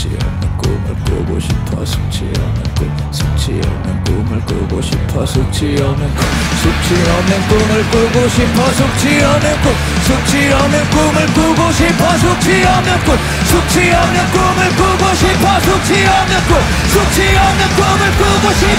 숙지 않는 꿈을 꾸고 싶어 숙지 않는 꿈 숙지 않는 꿈을 꾸고 싶어 숙지 않는 꿈 숙지 않는 꿈을 꾸고 싶어 숙지 않는 꿈 숙지 않는 꿈을 꾸고 싶어 숙지 않는 꿈 숙지 않는 꿈을 꾸고 싶어 숙지 않는 꿈 숙지 않는 꿈을 꾸고 싶어